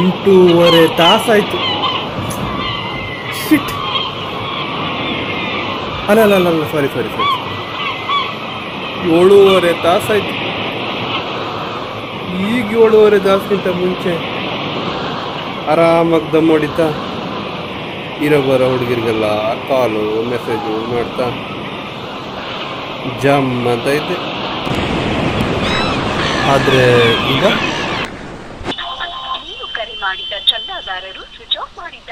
ಎಂಟೂವರೆ ತಾಸಾಯಿತು. ಶಿಟ್ ಅಲ್ಲ ಅಲ್ಲ ಅಲ್ಲ ಸಾರಿ ಸಾರಿ ಸಾರಿ ಏಳೂವರೆ ತಾಸಾಯಿತು. ಈಗ ಏಳೂವರೆ ತಾಸಕ್ಕಿಂತ ಮುಂಚೆ ಆರಾಮಾಗಿ ದಮ್ ಹೊಡಿತಾ ಇರೋ ಬರೋ ಹುಡುಗಿರಿಗೆಲ್ಲ ಕಾಲು ಮೆಸೇಜು ಮಾಡ್ತಾ, ಜಮ್ ಅಂತ ಐತೆ. ಆದರೆ ಈಗ ನೀವು ಕರೆ ಮಾಡಿದ ಚಂದಾದಾರರು ಸ್ವಿಚ್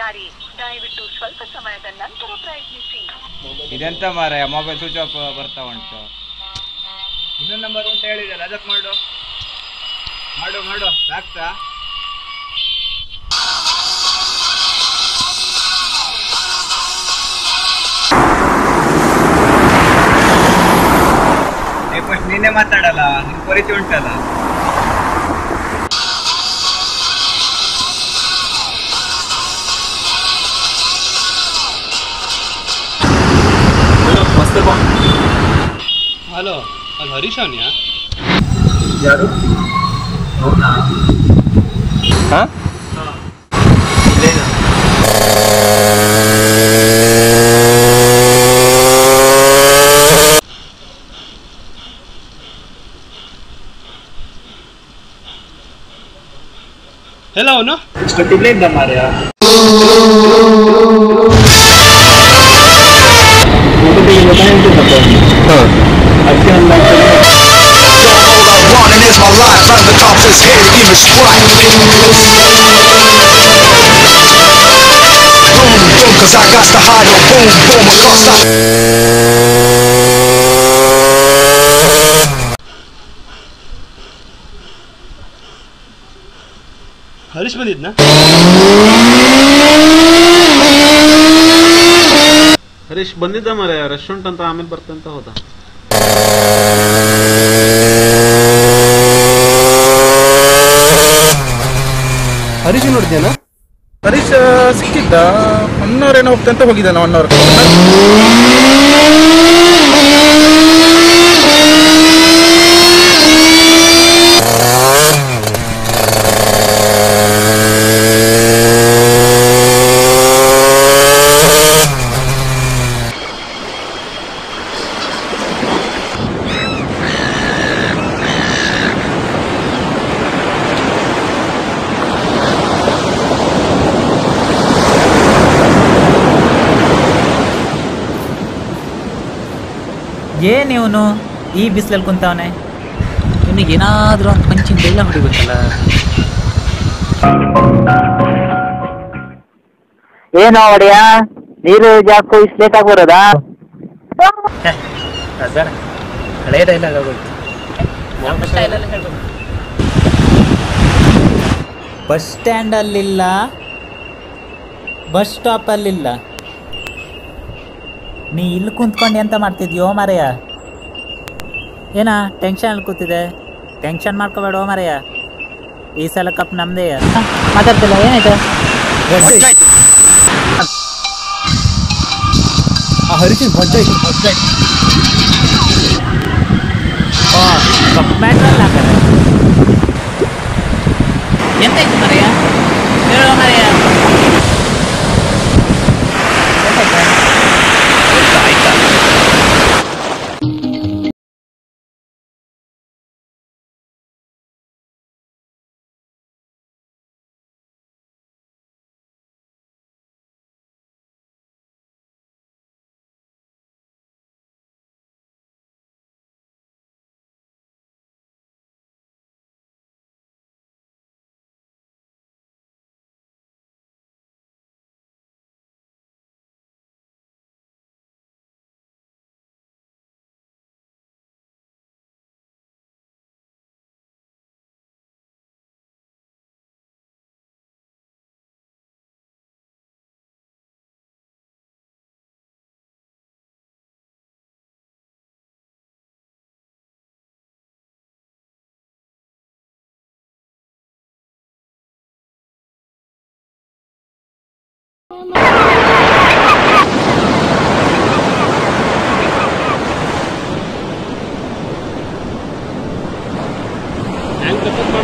ಮಾಡಿದ್ದಾರೆ ದಯವಿಟ್ಟು ಸ್ವಲ್ಪ ಸಮಯದ ನಂತರ ಪ್ರಯತ್ನಿಸಿ. ಇದೆಂತ ಮಾರಾಯ? ಮೊಬೈಲ್ ಸ್ವಿಚ್ ಆಫ್ ಬರ್ತಾ ಉಂಟು. ಇನ್ನೊಂದು ನಂಬರ್ ಅಂತ ಹೇಳಿದಲ್ಲ ಅದಕ್ಕೆ ಮಾಡು. ಮಾಡು ಮಾಡು. ಸಾಕ್ತಾ ಫಸ್ಟ್ ನೀನೇ ಮಾತಾಡಲ್ಲ ನಿನ್ ಪರಿಚಯ ಉಂಟಲ್ಲ? ಹಲೋ ಅದು ಹರೀಶ್ ಅವನ್ಯಾ ಯಾರು ಹಾ ಎಲ್ಲ ಅವನು ಇಷ್ಟೊತ್ತಿಲ್ಲೇ ಇದ್ದ ಮಾರ್ಯ ಅದಕ್ಕೆ and the cops is here to give me strike. Boom, boom, cause I got to hide your boom, boom, across the Harish ಬಂದಿದ್ನಾ Harish ಬಂದಿದ್ದ ಮರೆ ರೆಸ್ಟೋರೆಂಟ್ ಅಂತ ಆಮೇಲೆ ಬರ್ತಂತ ಹೋದ ನೋಡಿದ್ಯಾನ ಹರೀಶ್ ಸಿಕ್ಕಿದ್ದ. ಒನ್ ಅವರ್ ಏನೋ ಹೋಗ್ತಂತ ಹೋಗಿದ್ದಾನ ಒನ್ ಅವರ್ ಏನ್ ಇವನು ಈ ಬಿಸಿಲಲ್ಲಿ ಕುಂತವನೆ ಇವನಿಗೆ ಏನಾದರೂ ಒಂದು ಪಂಚಿನ ಬೆಲ್ಲ ಹೊಡಿಬೇಕಲ್ಲ. ಏನೋ ಒಡೆಯ ನೀರು ಜಾಸ್ತಿ ಇಷ್ಟು ಲೇಟ್ ಆಗಿ ಬರೋದಾ? ಅದರ ಹಳೆಯ ಡೈಲಾಗ್ ಆಗೋಯ್ತು. ಬಸ್ ಸ್ಟಾಪ್ ಬಸ್ ಸ್ಟಾಪಲ್ಲಿಲ್ಲ ನೀ ಇಲ್ಲಿ ಕುಂತ್ಕೊಂಡು ಎಂತ ಮಾಡ್ತಿದ್ಯೋ ಮಾರಯ್ಯ ಏನ ಟೆನ್ಷನ್ ಕೂತಿದೆ ಟೆನ್ಷನ್ ಮಾಡ್ಕೋಬೇಡ ಮರೆಯ. ಈ ಸಲ ಕಪ್ ನಮ್ದೇ. ಮಾತಾಡ್ತಿಲ್ಲ ಏನಾಯ್ತು? ಆ ಇತ್ತು ಕಪ್ ಮ್ಯಾಟ್ರಲ್ಲ ಎಂತಾಯ್ತು ಮಾರಯ್ಯ ಹೇಳೋ ಮಾರಯ್ಯ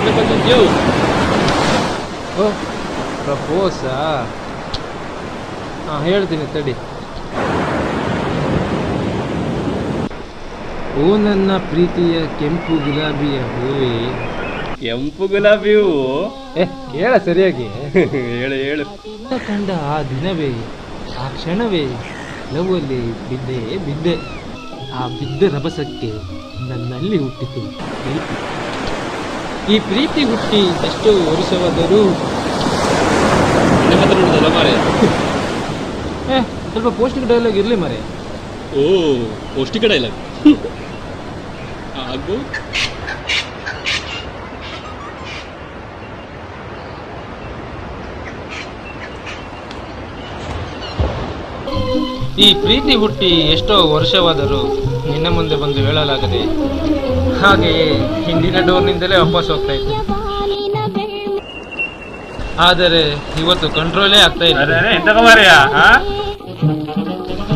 ತಪ್ಪು ಮಾಡ್ಬೇಕಂತಿದ್ಯೋ ಓ ಪ್ರಪೋಸಾ? ಹಾಂ ಹೇಳ್ತೀನಿ ತಡಿ. ಓ ನನ್ನ ಪ್ರೀತಿಯ ಕೆಂಪು ಗುಲಾಬಿಯ ಹೂವೆ. ಕೆಂಪು ಗುಲಾಬಿ ಹೂವು ಏ ಕೇಳ ಸರಿಯಾಗಿ. ಹೇಳು ಹೇಳು. ಕಂಡ ಆ ದಿನವೇ ಆ ಕ್ಷಣವೇ ಲವಲ್ಲಿ ಬಿದ್ದೆ ಬಿದ್ದೆ. ಆ ಬಿದ್ದ ರಭಸಕ್ಕೆ ನನ್ನಲ್ಲಿ ಹುಟ್ಟಿತು. ಪ್ರೀತಿ ಈ ಪ್ರೀತಿ ಹುಟ್ಟಿ ಎಷ್ಟು ವರ್ಷವಾದರೂ ಸ್ವಲ್ಪ ಪೌಷ್ಟಿಕ ಡೈಲಾಗ್ ಇರಲಿ ಮರೆ ಓ ಪೌಷ್ಟಿಕ ಡೈಲಾಗ್ ಹಾಗೂ? ಈ ಪ್ರೀತಿ ಹುಟ್ಟಿ ಎಷ್ಟೋ ವರ್ಷವಾದರೂ ನಿನ್ನ ಮುಂದೆ ಬಂದು ಹೇಳಲಾಗದೆ ಹಾಗೆಯೇ ಹಿಂದಿನ ಡೋರ್ನಿಂದಲೇ ವಾಪಸ್ ಹೋಗ್ತಾ ಇತ್ತು ಆದರೆ ಇವತ್ತು ಕಂಟ್ರೋಲೇ ಆಗ್ತಾ ಇಲ್ಲ.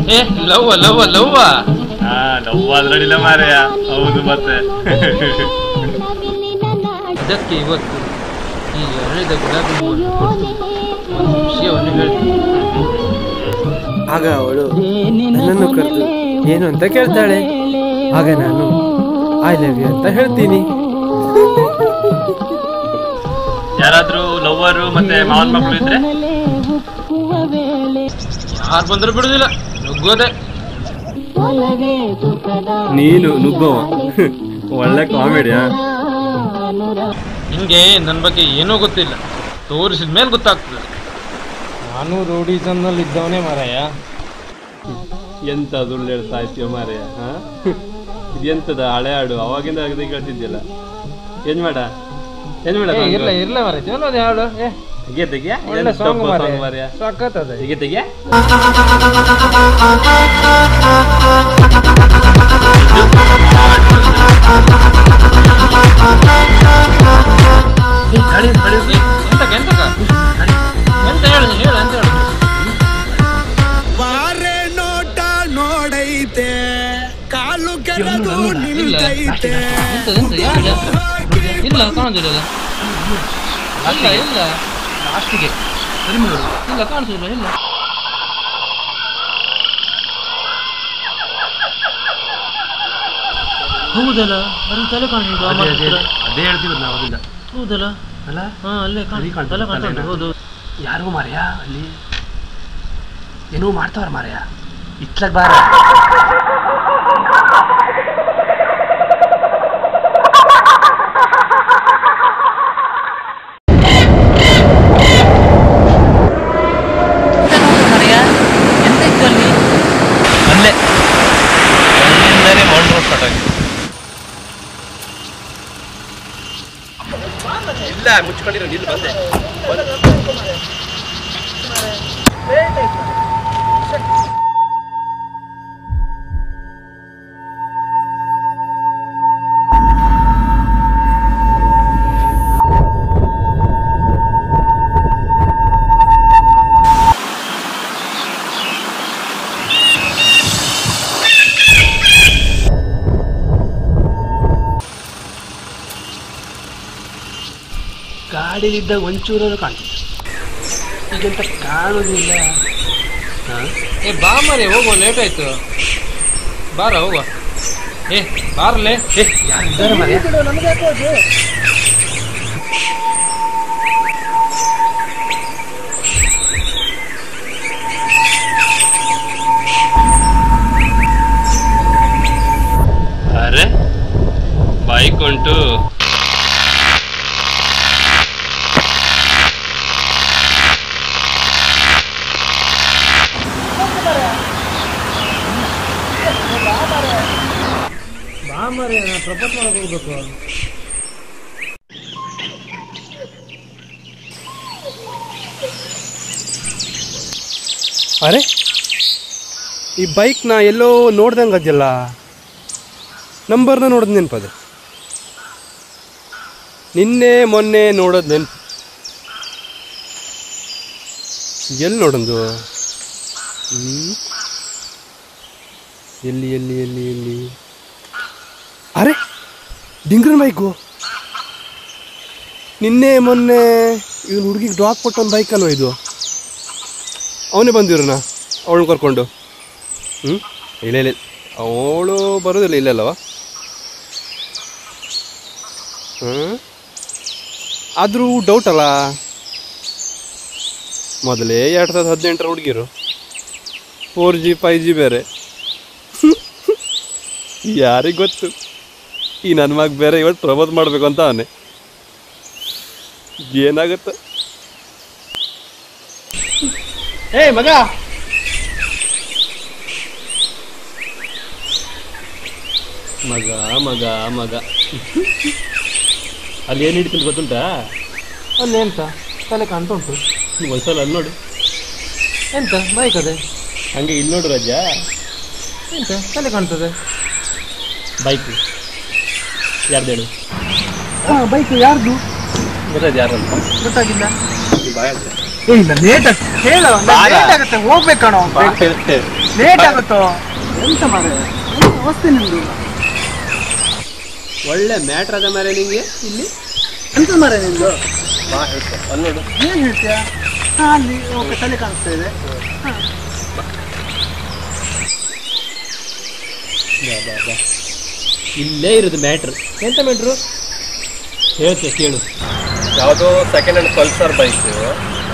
ಏ ಲವ್ವ ಲವ್ವ ಲವ್ವ. ಹಾ ಲವ್ ಅದ್ರಡಿಲ್ಲ ಮಾರ್ಯ. ಹೌದು ಮತ್ತೆ. ಅದಕ್ಕೆ ಇವತ್ತು ಈ ಎರಡ ಗುಲಾಬಿ ವಿಷಯವನ್ನು ಹೇಳ್ತೀನಿ. ಆಗ ಅವಳು ನನ್ನನ್ನು ಕರೆದು ಏನು ಅಂತ ಕೇಳ್ತಾಳೆ. ಆಗ ನಾನು ಐ ಲವ್ ಯು ಅಂತ ಹೇಳ್ತೀನಿ. ಯಾರಾದ್ರೂ ಲವ್ವರು ಮತ್ತೆ ಮಾವನ್ ಮಕ್ಕಳು ಇದ್ರೆ? ಯಾರು ಬಂದ್ರು ಬಿಡುದಿಲ್ಲ ನುಗ್ಗೋದೆ. ನೀನು ನುಗ್ಗೋ ಒಳ್ಳೆ ಕಾಮಿಡಿಯಾ? ಹಿಂಗೆ ನನ್ನ ಬಗ್ಗೆ ಏನೂ ಗೊತ್ತಿಲ್ಲ. ತೋರಿಸಿದ ಮೇಲೆ ಗೊತ್ತಾಗ್ತದೆ. ನಾನು ರೋಡಿಸನ್ನಲ್ಲಿ ಇದ್ದವನೇ ಮಾರಾಯ. ಎಂತ ಸುಳ್ಳು ಹೇಳ್ತಾ ಇರ್ತೀವ ಮಾರೆ ಹಾ? ಇದೆಂತದ ಹಳೆ ಹಾಡು? ಅವಾಗಿಂದ ಕೇಳ್ತಿದ್ದಿಲ್ಲ. ಏನ್ ಮಾಡ ಏನ್ ಮಾಡ ಇರ್ಲ ಇರ್ಲ ಏನೋದು ಹಾಡು ಏ. ತೆಗಿಯ ತೆಗಿಯ ಒಳ್ಳೆ ಸಾಂಗ್ ಸಖತ್ತದ ತೆಗಿಯ ತೆಗಿಯ ಎಂತ ಹೇಳು ಹೇಳು. ಇಲ್ಲ ಕಾಣುದಿಲ್ಲ ಇಲ್ಲ ಇಲ್ಲ ಲಾಸ್ಟಿಗೆ. ಇಲ್ಲ ಕಾಣಿಸಿಲ್ಲ ಇಲ್ಲ. ಹೌದಲ್ಲ? ಅದು ತಲೆ ಕಾಣಿಸುದು ಅದೇ ಹೇಳ್ತೀವಿ ನಾವು ಅದಿಲ್ಲ ಹೌದಲ್ಲ? ಅಲ್ಲ? ಹಾ ಅಲ್ಲೇ ಕಾಣಿ ತಲೆ ಕಾಣ್ತಾ ಹೌದು. ಯಾರಿಗೂ ಮಾರ್ಯಾ ಅಲ್ಲಿ? ಏನೋ ಮಾಡ್ತಾವ್ರ ಮಾರ್ಯಾ ಇತ್ಲಾಗ ಬಾರ ಅಲ್ಲೇ ಅಲ್ಲಿಂದಲೇ ಮೌಂಟ್ ರೋಡ್ ಸ್ಟಾರ್ಟ್ ಆಗಿದೆ ಇಲ್ಲ ಮುಚ್ಕೊಂಡಿರೋ ನಿಲ್ಲು ಬಂದೆ. ಗಾಡಿಲಿದ್ದ ಒಂಚೂರು ಕಾಣ್ತಿತ್ತು. ಈಗಂತ ಕಾಣೋದಿಲ್ಲ ಏ ಬಾ ಮರೆ ಹೋಗುವ ಲೇಟ್ ಆಯ್ತು. ಬಾರ ಹೋಗುವ. ಏ ಬಾರಲೇ? ಏ ಮರ್ಯ ಅರೆ ಬೈಕ್ ಉಂಟು ಬಾ ಅರೆ, ಈ ಬೈಕ್ನ ಎಲ್ಲೋ ನೋಡ್ದಂಗೆ ಅದಲ್ಲ ನಂಬರ್ನ ನೋಡೋದು ನೆನಪದು ನಿನ್ನೆ, ಮೊನ್ನೆ ನೋಡೋದು ನೆನ್ ಎಲ್ಲಿ ನೋಡೋದು? ಎಲ್ಲಿ ಎಲ್ಲಿ ಎಲ್ಲಿ ಎಲ್ಲಿ? ಅರೆ ಡಿಂಗ್ರನ್ ಬೈಕು ನಿನ್ನೆ ಮೊನ್ನೆ ಇವನು ಹುಡುಗಿಗೆ ಡ್ರಾಪ್ ಕೊಟ್ಟು ಒಂದು ಬೈಕ್ ಅಲ್ವಾ ಇದು? ಅವನೇ ಬಂದಿರೋಣ ಅವಳು ಕರ್ಕೊಂಡು? ಹ್ಞೂ ಇಲ್ಲ ಇಲ್ಲ ಅವಳು ಬರೋದಿಲ್ಲ ಇಲ್ಲಲ್ಲವ ಹ್ಞೂ ಆದರೂ ಡೌಟ್ ಅಲ್ಲ? ಮೊದಲೇ ಎರಡು ಸಾವಿರದ ಹದಿನೆಂಟರ ಹುಡುಗಿರು. ಫೋರ್ ಜಿ ಫೈವ್ ಜಿ ಬೇರೆ. ಯಾರಿಗೆ ಗೊತ್ತು? ಈ ನನ್ನ ಮಗ ಬೇರೆ ಇವತ್ತು ಪ್ರಮೋದ್ ಮಾಡಬೇಕು ಅಂತ ಅವನೇ ಏನಾಗುತ್ತೆ? ಏ ಮಗ! ಮಗ ಮಗ ಮಗ. ಅಲ್ಲಿ ಏನು ಹಿಡಿತೀನಿ ಗೊತ್ತುಂಟಾ? ಅಲ್ಲಿ ಎಂತ ತಲೆ ಕಾಣ್ತಾ ಉಂಟು ನೀವು ಒಂದ್ಸಲ ಅಲ್ಲಿ ನೋಡು. ಎಂತ? ಬೈಕ್ ಅದೇ ಹಂಗೆ ಇಲ್ಲಿ ನೋಡು ರಜಾ ಎಂತ? ತಲೆ ಕಾಣ್ತದೆ. ಬೈಕ್. ಯಾರ್ದು ಹೇಳು? ಬೈಕ್ ಯಾರ್ದು? ಗೊತ್ತಾಯ್ತು ಯಾರಂತ ಗೊತ್ತಾಗಿಲ್ಲ. ಏ ಇಲ್ಲ ಲೇಟ್ ಹೇಳ ಲೇಟ್ ಆಗುತ್ತೆ ಹೋಗ್ಬೇಕಣೋ ಲೇಟ್ ಆಗುತ್ತೋ. ಎಂತ ಮಾರೆ ಅವಸ್ಥೆ ನಿಮ್ದು? ಒಳ್ಳೆ ಮ್ಯಾಟ್ರ್ ಅದ ಮೇಲೆ ನಿಂಗೆ? ಇಲ್ಲಿ? ಎಂತ ಮಾರೆ ನಿಂದು? ಬಾ ಹೇಳ್ತೆ. ಅಲ್ಲಿ ನೋಡು. ಏನ್ ಹೇಳ್ತೀಯ? ಹಾ ಅಲ್ಲಿ ಓಕೆ ತಲೆ ಕಾಣಿಸ್ತಾ ಇದೆ. ಹಾ. ಬಾ ಬಾ ಬಾ. ಇಲ್ಲೇ ಇರೋದು ಮ್ಯಾಟ್ರ್ ಎಂತ ಮ್ಯಾಟ್ರು ಹೇಳ್ತೆ ಕೇಳು. ಯಾವುದೋ ಸೆಕೆಂಡ್ ಹ್ಯಾಂಡ್ ಪಲ್ಸರ್ ಬೈಕ್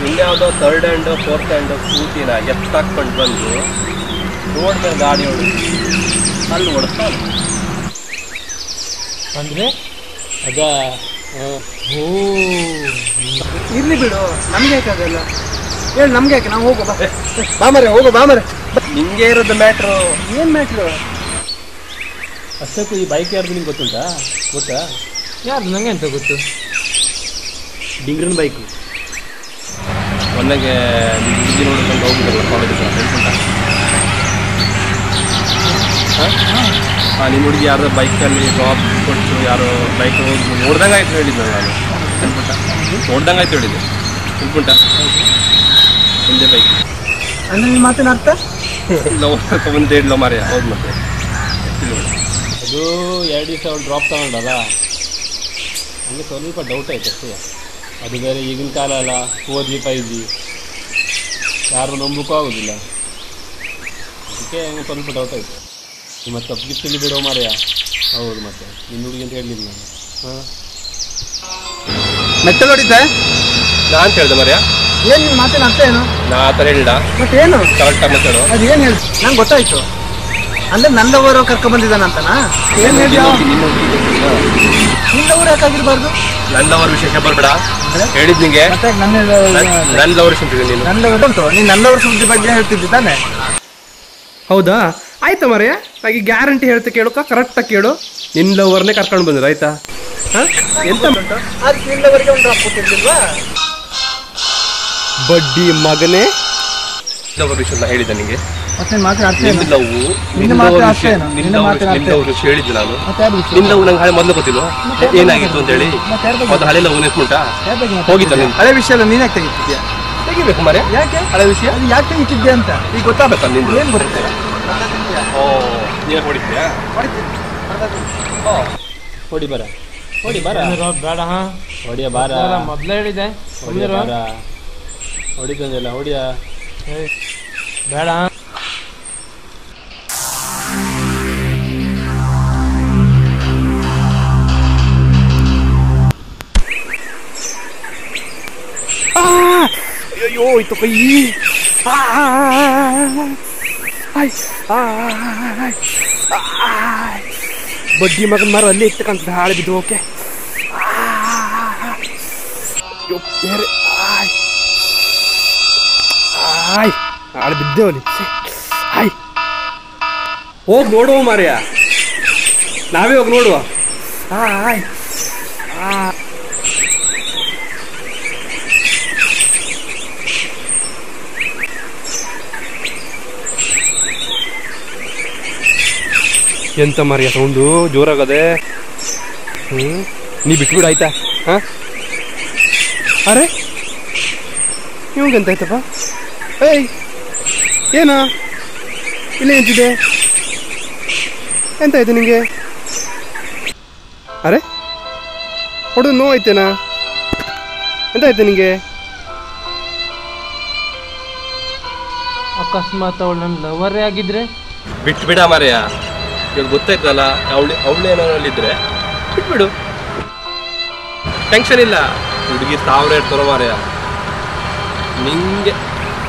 ಇನ್ಯಾವುದೋ ಥರ್ಡ್ ಹ್ಯಾಂಡ್ ಫೋರ್ತ್ ಹ್ಯಾಂಡ್ ಸ್ಕೂಟಿನ ಎತ್ತಾಕೊಂಡು ಬಂದು ರೋಡ್ ಮೇಲೆ ಗಾಡಿ ಹೊಡೆದು. ಅಲ್ಲಿ ಓಡಿಸ್ತಾನೆ ಅಂದರೆ? ಅದ ಓ ಇರ್ಲಿ ಬಿಡು ನಮ್ಗೆ ಯಾಕೆ ಅದೆಲ್ಲ? ಹೇಳಿ ನಮ್ಗೆ ಯಾಕೆ? ನಾವು ಹೋಗೋ ಬಾ. ಬಾಮರೆ ಹೋಗೋ ಬಾಮರೆ. ನಿಮ್ಗೆ ನಿಂಗೆ ಇರೋದು ಮ್ಯಾಟ್ರು ಏನ್ ಮ್ಯಾಟ್ರು ಅಷ್ಟಕ್ಕೂ ಈ ಬೈಕ್ ಯಾರ್ದು ನಿಂಗೆ ಗೊತ್ತುಂಟಾ? ಗೊತ್ತಾ? ಯಾರು ನಂಗೆ ಅಂತ ಗೊತ್ತು? ಡಿಂಗ್ರನ್ ಬೈಕು ಮೊನ್ನೆಗೆ ಹುಡುಗಿ ನೋಡ್ಕೊಂಡು ಹೋಗಿದ್ರಲ್ಲ ಕಾಲೇಜ್ ನೆನ್ಪುಂಟ ಹಾಂ? ನಿಮ್ಮ ಹುಡುಗಿ ಯಾರ್ದೋ ಬೈಕಲ್ಲಿ ಡ್ರಾಪ್ ಕೊಟ್ಟು ಯಾರೋ ಬೈಕ್ ಹೋಗಿ ನೋಡ್ದಂಗೆ ಆಯ್ತು ಹೇಳಿದ್ದೆ ನಾನು. ನೆನ್ಪುಂಟ ನೋಡ್ದಂಗೆ ಆಯ್ತು ಹೇಳಿದ್ದೆ. ನೆನ್ಪುಂಟ ಒಂದೇ ಬೈಕ್ ಅಂದ್ರೆ ನಿಮ್ಮ ಮಾತಿನ ಅರ್ಥ? ಲವ್ ಮಾರ್ಯ ಹೌದು ಮತ್ತೆ. ಅದು ಎರಡು ದಿವಸ ಒಂದು ಡ್ರಾಪ್ ತಗೊಂಡಲ್ಲ? ನನಗೆ ಸ್ವಲ್ಪ ಡೌಟ್ ಆಯಿತು ಅಷ್ಟೇ. ಅದು ಬೇರೆ ಈಗಿನ ಕಾಲ ಅಲ್ಲ ಫೋರ್ ಜಿ ಫೈವ್ ಜಿ ಯಾರು ನಂಬಕ್ಕೂ ಆಗೋದಿಲ್ಲ. ಅದಕ್ಕೆ ನನಗೆ ಸ್ವಲ್ಪ ಡೌಟ್ ಆಯಿತು. ನಿಮ್ಮ ತಪ್ಪು ಗಿಫ್ಟ್ ಇಲ್ಲಿ ಬಿಡೋ ಮಾರ್ಯ ಹೌದು ಮತ್ತೆ. ನಿಮ್ಮ ಹುಡುಗಿ ಅಂತ ಹೇಳಲಿಲ್ಲ ನಾನು. ಹಾಂ? ಮೆಟ್ಟಲು ಹೊಡಿತೆ? ನಾನು ಹೇಳ್ದೆ ಮರ್ಯ ಏನು ನಿಮ್ಮ ಮಾತಿನ ಅರ್ಥ ಏನು? ನಾ ಆ ಥರ ಹೇಳಿಲ್ಲ. ಮತ್ತೆ ಏನು? ಕರೆಕ್ಟಾಗಿ ಮಾತಾಡು. ಅದು ಏನು ಹೇಳಿ ನಂಗೆ ಗೊತ್ತಾಯ್ತು. ಅಂದ್ರೆ ನನ್ನವರು ಕರ್ಕೊಂಡ್ ಬಂದಿದ್ದಾನಂತನಾ ಏನ್ ಯಾಕಾಗಿರ್ಬಾರ್ದು ನನ್ನ ಲವರ್ ವಿಶೇಷ ಬರ್ಬೇಡ ಹೇಳಿದ್ ನಿಂಗೆ. ಮತ್ತೆ ನನ್ನ ನನ್ನ ಲವರ್ ನೀನು. ನನ್ನ ಉಂಟು ನೀನ್ ನನ್ನವ್ರ ಸುದ್ದಿ ಬಗ್ಗೆ ಹೇಳ್ತಿದ್ದಿ ತಾನೆ? ಹೌದಾ? ಆಯ್ತಾ ಮರೆಯ. ಹಾಗೆ ಗ್ಯಾರಂಟಿ ಹೇಳ್ತಾ ಕೇಳೋಕ ಕರೆಕ್ಟಾಗಿ ಕೇಳು. ನಿನ್ನ ಲವರ್ನೇ ಕರ್ಕೊಂಡು ಬಂದ್ರು ಆಯ್ತಾ? ಹಾಂ? ಎಂತ? ಅದು ನಿನ್ನವರಿಗೆ ಒಂದು ಡ್ರಾಪ್ ಕೊಟ್ಟಿರ್ಲಿಲ್ವಾ? ಬಡ್ಡಿ ಮಗನೇ. ಲವರ್ ವಿಷಯ ಹೇಳಿದ್ದೆ ನಿಂಗೆ? ಮತ್ತೆ ಮಾತ್ರ ಅರ್ಥ ಲವ್ ನಿನ್ನ ಮಾತ್ರ ಅರ್ಥ ಏನು? ನಿನ್ನ ಮಾತಿನ ಅರ್ಥ ನಿನ್ನ ವಿಷಯ ಹೇಳಿದ್ದೆ ನಾನು? ನಿನ್ನ ಲವ್ ನಂಗೆ ಹಳೆ ಮೊದಲು ಗೊತ್ತಿಲ್ವಾ? ಏನಾಗಿತ್ತು ಅಂತ ಹೇಳಿ ಮತ್ತೆ? ಹಳೆ ಲವ್ ನೆನ್ಪುಂಟಾ ಹೋಗಿತ್ತು ನೀನು? ಹಳೆ ವಿಷಯ ಎಲ್ಲ ನೀನ್ ತೆಗಿತಿದ್ಯಾ? ತೆಗಿಬೇಕು ಮರೆ ಯಾಕೆ? ಹಳೆ ವಿಷಯ? ಅದು ಯಾಕೆ ತೆಗಿತಿದ್ದೆ ಅಂತ? ಈಗ ಗೊತ್ತಾಗಬೇಕಲ್ಲ ನಿಂದು? ಏನು ಬರುತ್ತೆ ಓ ಹೊಡಿತೀಯಾ ಹೊಡಿ ಬರ ಹೊಡಿ ಬರ ಬೇಡ ಹಾ? ಹೊಡಿಯ ಬಾರ ಮೊದ್ಲೇ ಹೇಳಿದೆ ಹೊಡಿಯ ಬಾರ ಹೊಡಿತಂದಿಲ್ಲ ಹೊಡಿಯ. ಬೇಡ ಅಯ್ಯೋ ಇತ್ತು ಕೈ ಬಡ್ಡಿ ಮಗನ ಮಾರು ಅಲ್ಲೇ ಇರ್ತಕ್ಕಂಥ ಹಾಳೆ ಬಿದ್ದು ಓಕೆ ಅಯ್ಯೋ ಬೇರೆ ಆಯ್ ಆಯ್ ಹಾಳೆ ಬಿದ್ದೇವಲ್ಲಿ ಆಯ್ ಹೋಗಿ ನೋಡುವ ಮಾರ್ಯ ನಾವೇ ಹೋಗಿ ನೋಡುವ ಆಯ್ ಆ ಎಂತ ಮರಿಯ ಸೌಂಡು? ಜೋರಾಗದೆ. ಹ್ಞೂ ನೀ ಬಿಟ್ಬಿಡ ಆಯ್ತಾ? ಹಾಂ? ಅರೆ? ಇವಂಗೆಂತ ಆಯ್ತಪ್ಪ? ಏಯ್! ಏನಾ? ಇಲ್ಲ ಎಂತಿದೆ ಎಂತ ಆಯ್ತು ನಿಂಗೆ? ಅರೆ? ಹೊಡೆದು ನೋವು ಎಂತ ಎಂತಾಯ್ತು ನಿಂಗೆ? ಅಕಸ್ಮಾತ್ ಅವಳು ನನ್ನ ಲವರೇ ಆಗಿದ್ರೆ? ಬಿಟ್ಬಿಡ ಬಿಡ ಮಾರಯ್ಯ ಇವಾಗ ಗೊತ್ತಾಯ್ತಲ್ಲ ಅವಳು ಅವಳು ಏನಾರಲ್ಲಿದ್ರೆ ಬಿಟ್ಬಿಡು. ಟೆನ್ಷನ್ ಇಲ್ಲ. ಹುಡುಗಿ ಸಾವಿರ ಇರ್ತಾರೋ ನಿಂಗೆ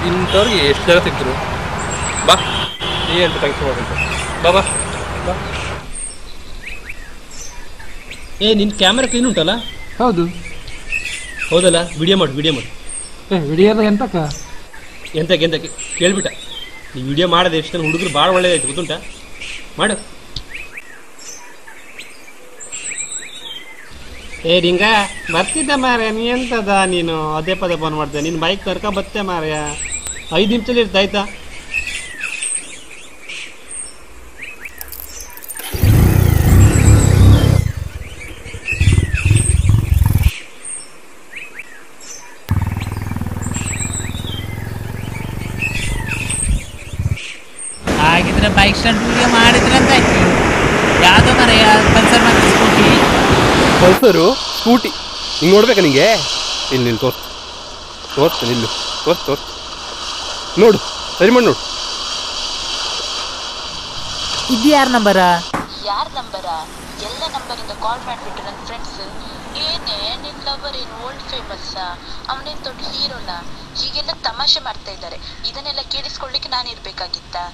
ಇಂಥವ್ರಿಗೆ ಎಷ್ಟು ಜನ ಸಿಕ್ತರು ಬಾ ಏ ಅಂತ ಟೆನ್ಷನ್ ಮಾಡಬೇಕು ಬಾ. ಬಾ ಬಾ ಏ ನಿನ್ನ ಕ್ಯಾಮ್ರಾ ಕ್ಲೀನ್ ಉಂಟಲ್ಲ? ಹೌದು. ಹೌದಲ್ಲ? ವಿಡಿಯೋ ಮಾಡು ವಿಡಿಯೋ ಮಾಡು. ಏ ವಿಡಿಯೋದ ಎಂತಕ್ಕ? ಎಂತಕ್ಕೆ ಎಂತಕ್ಕೆ? ಕೇಳ್ಬಿಟ್ಟ. ಈ ವಿಡಿಯೋ ಮಾಡೋದು ಎಷ್ಟು ಹುಡುಗರು ಭಾಳ ಒಳ್ಳೇದಾಯ್ತು ಗೊತ್ತುಂಟ? ಮಾಡು. ಏ, ರಿಂಗ, ಬರ್ತಿದ್ದೆ ಮಾರ್ಯ ನೀ ಎಂತದ ನೀನು? ಅದೇ ಪದೇ ಫೋನ್ ಮಾಡ್ದೆ. ನಿನ್ನ ಬೈಕ್ ಕರ್ಕ ಬತ್ತೆ ಮಾರ್ಯ ಐದು ನಿಮಿಷದಲ್ಲಿ ಇರ್ತಾಯ್ತಾ ಹಾಗಿದ್ರೆ ಬೈಕ್ ಸ್ಟ್ಯಾಂಡ್ ವಿಡಿಯೋ ಮಾಡಿದ್ರಂತ ಯಾವ್ದು ಮರೆಯ ಪಲ್ಸರ್ ಮತ್ತೆ ಸ್ಕೂಟಿ ಪಲ್ಸರು ಸ್ಕೂಟಿ. ಹಿಂಗೆ ನೋಡ್ಬೇಕಾ ನಿಂಗೆ? ಇಲ್ಲಿ ನಿಲ್ಲು ತೋರ್ತು ತೋರ್ತು ನಿಲ್ಲು. ತೋರ್ತು ತೋರ್ತು ನೋಡು ಸರಿ ಮಾಡಿ ನೋಡು. ಇದು ಯಾರ ನಂಬರ? ಯಾರ ನಂಬರ? ಎಲ್ಲ ನಂಬರಿಂದ ಕಾಲ್ ಮಾಡಿಬಿಟ್ಟು ನನ್ನ ಫ್ರೆಂಡ್ಸ್ ಏನೇ ನಿನ್ ಲವರ್ ಏನು ಓಲ್ಡ್ ಫೇಮಸ್ ಅವನೇನು ದೊಡ್ಡ ಹೀರೋನ ಹೀಗೆಲ್ಲ ತಮಾಷೆ ಮಾಡ್ತಾ ಇದ್ದಾರೆ. ಇದನ್ನೆಲ್ಲ ಕೇಳಿಸ್ಕೊಳ್ಳಿಕ್ಕೆ ನಾನು ಇರ್ಬೇಕಾಗಿತ್ತಾ?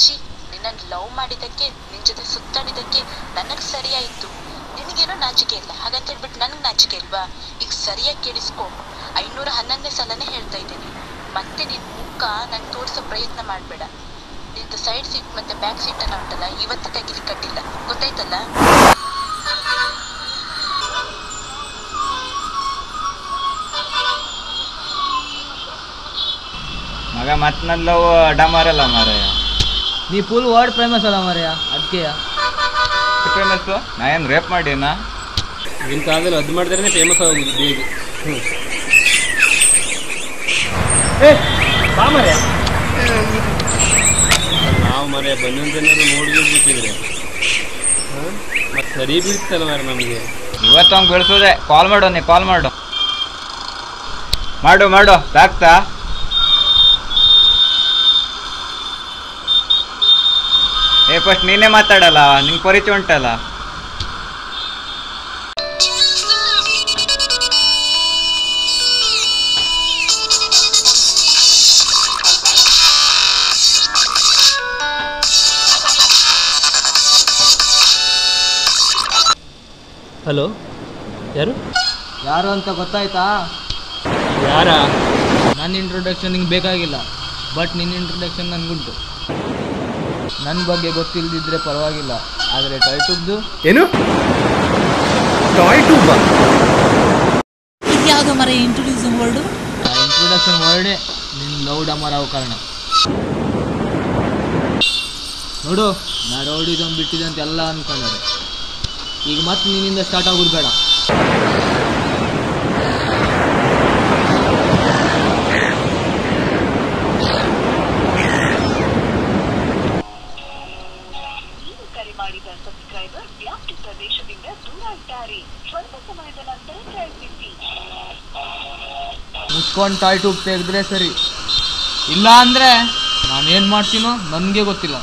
ಛೀ ನಿನ್ನ ಲವ್ ಮಾಡಿದ್ದಕ್ಕೆ ನಿನ್ ಜೊತೆ ಸುತ್ತಾಡಿದ್ದಕ್ಕೆ ನನಗೆ ಸರಿಯಾಯಿತು. ನಿನಗೇನೋ ನಾಚಿಕೆ ಇಲ್ಲ ಹಾಗಂತ ಹೇಳ್ಬಿಟ್ಟು ನನಗೆ ನಾಚಿಕೆ ಇಲ್ವಾ? ಈಗ ಸರಿಯಾಗಿ ಕೇಳಿಸ್ಕೊ. ಐನೂರ ಹನ್ನೊಂದನೇ ಸಲನೇ ಹೇಳ್ತಾ ಇದ್ದೀನಿ. ಮತ್ತೆ ನಿನ್ನ ಮುಖ ನಾನು ತೋರಿಸೋ ಪ್ರಯತ್ನ ಮಾಡಬೇಡ. ನಿಂದು ಸೈಡ್ ಸೀಟ್ ಮತ್ತೆ ಬ್ಯಾಕ್ ಸೀಟ್ ಅನ್ನ ಉಂಟಲ್ಲ ಇವತ್ತು ತೆಗಿಲಿ ಕಟ್ಟಿಲ್ಲ. ಗೊತ್ತಾಯ್ತಲ್ಲ? ಮಗ ಮತ್ತೆ ನನ್ನ ಡಮಾರಲ್ಲ ಮಾರಾಯ? ನೀ ಫುಲ್ ವರ್ಡ್ ಫೇಮಸ್ ಅಲ್ಲ ಮಾರಯ್ಯ ಅದಕ್ಕೆ ಫೇಮಸ್ ನಾ ಏನು ರೇಪ್ ಮಾಡಿನ ಈಗಿನ ಕಾಲದಲ್ಲಿ ಅದು ಮಾಡಿದ್ರೆ ಫೇಮಸ್ ಆಗೋದು ಬೇಗ ನಾವು ಮರೆ ಬಂದಂತೇನಾದ್ರು ನೋಡಿದ್ಬಿಟ್ಟಿದ್ರೆ ಬಿಟ್ಟಿದ್ರೆ ಮತ್ತೆ ಸರಿ ಬೀಳ್ತಲ್ಲ ಮಾರೆ ನಮಗೆ. ಇವತ್ತು ಹಂಗೆ ಬೆಳೆಸೋದೆ ಕಾಲ್ ಮಾಡು ನೀ ಕಾಲ್ ಮಾಡು. ಮಾಡು ಮಾಡು. ಸಾಕ್ತಾ? ಫಸ್ಟ್ ನೀನೇ ಮಾತಾಡಲ್ಲ ನಿಂಗೆ ಪರಿಚಯ ಉಂಟಲ್ಲ. ಹಲೋ ಯಾರು? ಯಾರು ಅಂತ ಗೊತ್ತಾಯ್ತಾ? ಯಾರ? ನನ್ನ ಇಂಟ್ರೊಡಕ್ಷನ್ ನಿಂಗೆ ಬೇಕಾಗಿಲ್ಲ ಬಟ್ ನಿನ್ನ ಇಂಟ್ರೊಡಕ್ಷನ್ ನನಗುಂಟು. ನನ್ನ ಬಗ್ಗೆ ಗೊತ್ತಿಲ್ಲದಿದ್ರೆ ಪರವಾಗಿಲ್ಲ ಆದರೆ ಟೈಟುಬ್ದು ಏನು? ಟಾಯ್ ಟೂಬ್ ಯಾವುದು ಮರ ಇಂಟ್ರೊಡ್ಯೂಸಿಂಗ್ ವರ್ಡು ಇಂಟ್ರೊಡಕ್ಷನ್ ವರ್ಡೇ ನಿನ್ನ ಲವ್ ಡಮರ್ ಆಗೋ ಕಾರಣ ನೋಡು ನಾ ರೌಡಿಸಮ್ ಬಿಟ್ಟಿದೆ ಅಂತ ಎಲ್ಲ ಅನ್ಕೊಂಡಾರೆ ಈಗ ಮತ್ತೆ ನಿನ್ನಿಂದ ಸ್ಟಾರ್ಟ್ ಆಗೋದು ಬೇಡ ನೀವು ಕರೆ ಮಾಡಿದ ಸಬ್ಸ್ಕ್ರೈಬರ್ ವ್ಯಾಪ್ತಿ ಪ್ರದೇಶದಿಂದ ದೂರ ಇದ್ದಾರೆ ಸ್ವಲ್ಪ ಸಮಯದ ನಂತರ ಪ್ರಯತ್ನಿಸಿ ಮುಚ್ಕೊಂಡು ಟಾಯ್ ಟ್ಯೂಬ್ ತೆಗೆದ್ರೆ ಸರಿ. ಇಲ್ಲ ಅಂದರೆ ನಾನೇನು ಮಾಡ್ತೀನೋ ನನಗೆ ಗೊತ್ತಿಲ್ಲ.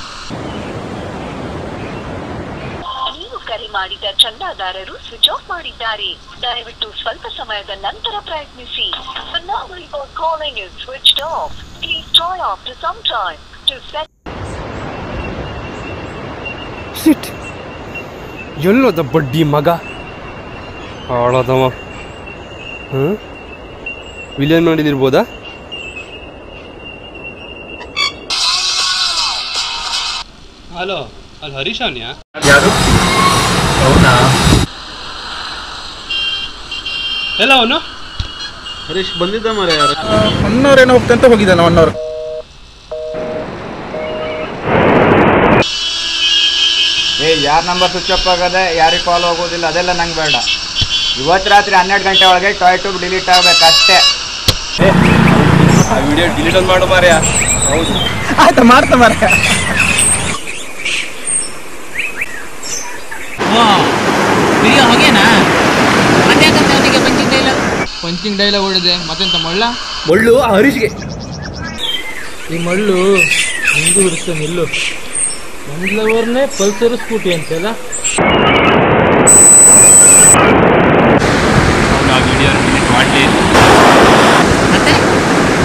ನೀವು ಕರೆ ಮಾಡಿದ ಚಂದಾದಾರರು ಸ್ವಿಚ್ ಆಫ್ ಮಾಡಿದ್ದಾರೆ. ದಯವಿಟ್ಟು ಸ್ವಲ್ಪ ಸಮಯದ ನಂತರ ಪ್ರಯತ್ನಿಸಿ. The number switch off switched time to ಎಲ್ಲೋದ ಬಡ್ಡಿ ಮಗ? ಹಾಳದವ. ಹ್ಞೂ ವಿಲಿಯನ್ ಮಾಡಿದಿರ್ಬೋದಾ? ಹಲೋ ಅಲ್ಲಿ ಹರೀಶ್ ಅವನ್ಯಾ? ಯಾರು? ಅವನಾ? ಎಲ್ಲ ಅವನು? ಹರೀಶ್ ಬಂದಿದ್ದ ಮರೆ ಒನ್ ಅವರ್ ಏನೋ ಹೋಗ್ತಂತ ಹೋಗಿದ್ದಾನೆ ಒನ್ ಅವರ್ ಯಾರ ನಂಬರ್ ಸ್ವಿಚ್ ಆಫ್ ಆಗದೆ ಯಾರಿಗೆ ಕಾಲ್ ಹೋಗೋದಿಲ್ಲ ಅದೆಲ್ಲ ನಂಗೆ ಬೇಡ. ಇವತ್ತು ರಾತ್ರಿ ಹನ್ನೆರಡು ಗಂಟೆ ಒಳಗೆ ಟಾಯ್ ಟ್ಯೂಬ್ ಡಿಲೀಟ್ ಆಗ್ಬೇಕು ಅಷ್ಟೇ ಆ ವಿಡಿಯೋ ಡಿಲೀಟ್ ಒಂದು ಮಾಡು ಮಾರ್ಯ ಹೌದು. ಆಯ್ತಾ ಮಾಡ್ತಾ ಮಾರ ವಿಡಿಯೋ ಹೋಗೇನಾ? ಮತ್ತೆ ಯಾಕಂತ ಅವನಿಗೆ ಪಂಚಾಯತ್ ಇಲ್ಲ ಪಂಚಿಂಗ್ ಡೈಲಾಗ್ ಹೊಡಿದೆ ಮತ್ತೆಂತ ಮಳ್ಳ? ಮಳ್ಳು ಹರೀಶ್ಗೆ. ಈ ಮಳ್ಳು ನಿಂದು ಇರುತ್ತೆ ನಿಲ್ಲು. ನಂದ್ಲವರ್ನೇ ಪಲ್ಸರ್ ಸ್ಕೂಟಿ ಅಂತೆಲ್ಲ?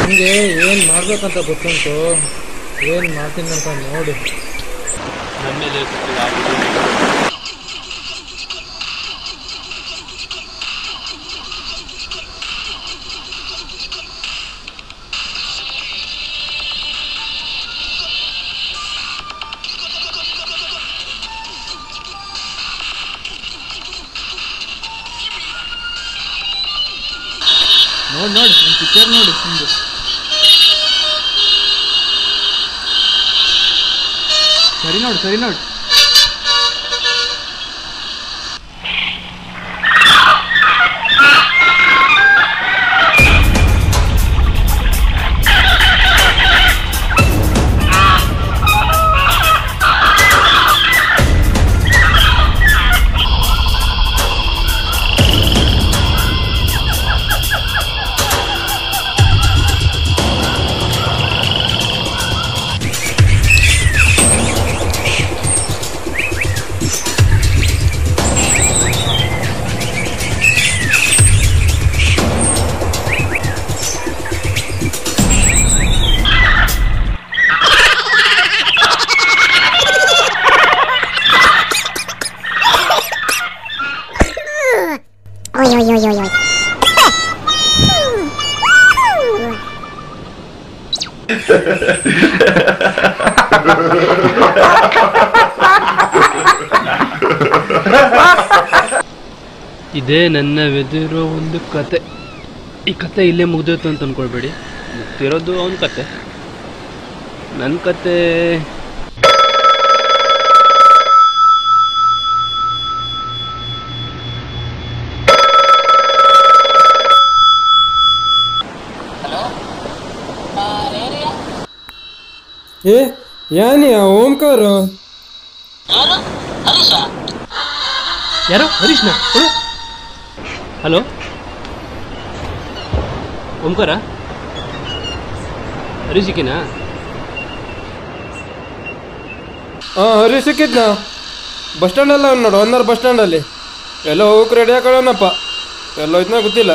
ನಿಮಗೆ ಏನು ಮಾಡ್ಬೇಕಂತ ಗೊತ್ತುಂಟು? ಏನು ಮಾಡ್ತೀನಿ ಅಂತ ನೋಡಿ ನಮ್ಮ ನೋಡ್ ನೋಡಿ ಒಂದು ಪಿಕ್ಚರ್ ನೋಡಿ ಒಂದು ಸರಿ ನೋಡಿ ಸರಿ ನೋಡು. ಇದೇ ನನ್ನ ವೆದಿರೋ ಒಂದು ಕತೆ. ಈ ಕತೆ ಇಲ್ಲೇ ಮುಗ್ದೋಯ್ತು ಅಂತ ಅಂದ್ಕೊಳ್ಬೇಡಿ ಮುಗ್ತಿರೋದು ಅವನ ಕತೆ. ನನ್ನ ಕತೆ. ಏ ಯಾನಿ ಓಂಕಾರ? ಯಾರು? ಹರೀಶ್ನ? ಹಲೋ? ಓಂಕಾರ? ಹರೀಶಿಕಿನಾ? ಹಾಂ ಹರಿ ಸಿಕ್ಕಿದ್ನಾ ಬಸ್ ಸ್ಟ್ಯಾಂಡಲ್ಲ ಅವ್ನು ನೋಡು ಒಂದಾರು ಬಸ್ ಸ್ಟ್ಯಾಂಡಲ್ಲಿ ಎಲ್ಲ ಹೋಗಕ್ಕೆ ರೆಡಿ ಹಾಕೊಳ್ಳೋಣಪ್ಪ. ಎಲ್ಲ ಹೋಯ್ತನ ಗೊತ್ತಿಲ್ಲ.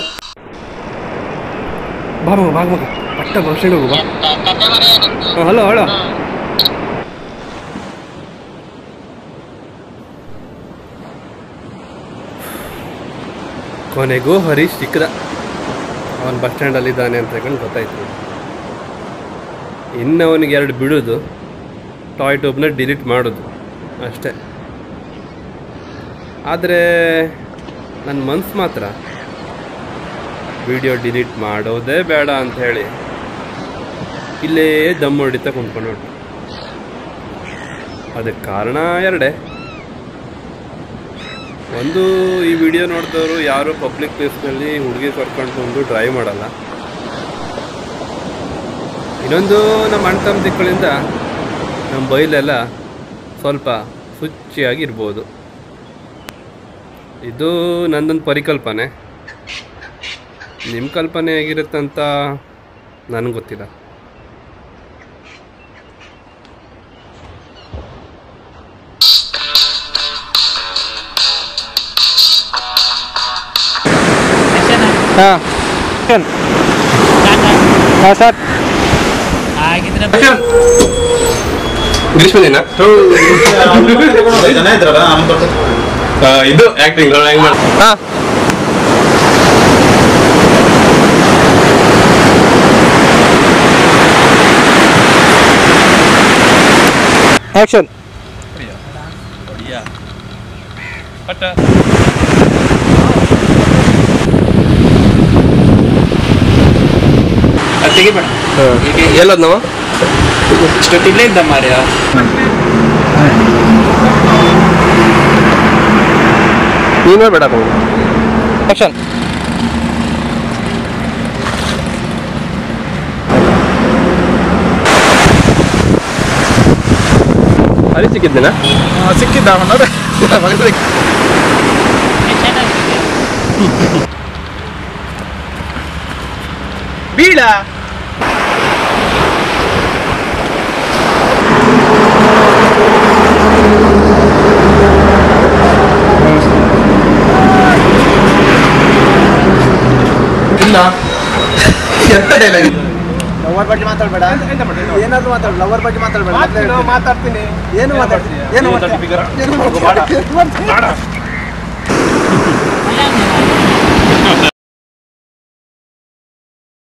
ಬಾ ಮಗ ಬಾ ಮಗ. ಪಟ್ಟ ಬಸ್ ಸ್ಟ್ಯಾಂಡ್ ಹೋಗು ಬಾ. Hello hello. ಕೊನೆಗೂ ಹರೀಶ್ ಸಿಕ್ಕದ ಅವನು ಬಸ್ ಸ್ಟ್ಯಾಂಡಲ್ಲಿದ್ದಾನೆ ಅಂತ ಹೇಳ್ಕೊಂಡು ಗೊತ್ತಾಯ್ತು. ಇನ್ನು ಅವನಿಗೆ ಎರಡು ಬಿಡೋದು, ಟಾಯ್ ಟ್ಯೂಬ್ನ ಡಿಲೀಟ್ ಮಾಡೋದು, ಅಷ್ಟೇ. ಆದರೆ ನನ್ನ ಮನ್ಸು ಮಾತ್ರ ವಿಡಿಯೋ ಡಿಲೀಟ್ ಮಾಡೋದೇ ಬೇಡ ಅಂತ ಹೇಳಿ ಇಲ್ಲೇ ದಮ್ ಹೊಡಿತಾ ಕುಂತ್ಕೊಂಡು. ಅದಕ್ಕೆ ಕಾರಣ ಎರಡೇ. ಒಂದು ಈ ವಿಡಿಯೋ ನೋಡಿದವರು ಯಾರು ಪಬ್ಲಿಕ್ ಪ್ಲೇಸ್ನಲ್ಲಿ ಹುಡುಗಿ ಕರ್ಕೊಂಡು ಬಂದು ಡ್ರೈವ್ ಮಾಡಲ್ಲ. ಇನ್ನೊಂದು ನಮ್ಮ ಅಣ್ಣ ತಮ್ಮದಿಕ್ಕಳಿಂದ ನಮ್ಮ ಬೈಲೆಲ್ಲ ಸ್ವಲ್ಪ ಶುಚಿಯಾಗಿರ್ಬೋದು. ಇದು ನಂದೊಂದು ಪರಿಕಲ್ಪನೆ. ನಿಮ್ಮ ಕಲ್ಪನೆ ಹೇಗಿರುತ್ತಂತ ನನಗೆ ಗೊತ್ತಿಲ್ಲ. ಹಾಂ ಹಾಂ ಸರ್ ಆಗಿದ್ರೆ ಇಂಗ್ಲೀಷ್ ಮೀಡಿಯನಾ ಜನ ಇದ್ರಲ್ಲ ಆಮೇಲೆ ಬರ್ತದೆ ಇದು ಆ್ಯಕ್ಟಿಂಗ್ ನಾವು? ಇಷ್ಟೊತ್ತಿಲ್ಲೇ ಇದ್ದ ಮಾರ್ಯ ನೀನೇ ಬೇಡ ಆಕ್ಷನ್ ಅಲ್ಲಿ ಸಿಕ್ಕಿದ್ದೇನಾ ಸಿಕ್ಕಿದ್ದ ಅವನವ್ರೆ. ಬೀಳ. ಇಲ್ಲ. ಎಂತ ಡೈಲಾಗ್ ಲವರ್ ಬಗ್ಗೆ ಮಾತಾಡ್ಬೇಡ. ಏನಾದ್ರು ಮಾತಾಡ ಲವರ್ ಬಗ್ಗೆ ಮಾತಾಡ್ಬೇಡ. ಮಾತಾಡ್ತೀನಿ ಏನು ಮಾತಾಡ್ತೀನಿ. ಏನು ಮಾತಾಡ್ತೀನಿ? ಏನು ಮಾತಾಡ್ತೀನಿ? ಏನು ಮಾತಾಡ್ತೀನಿ?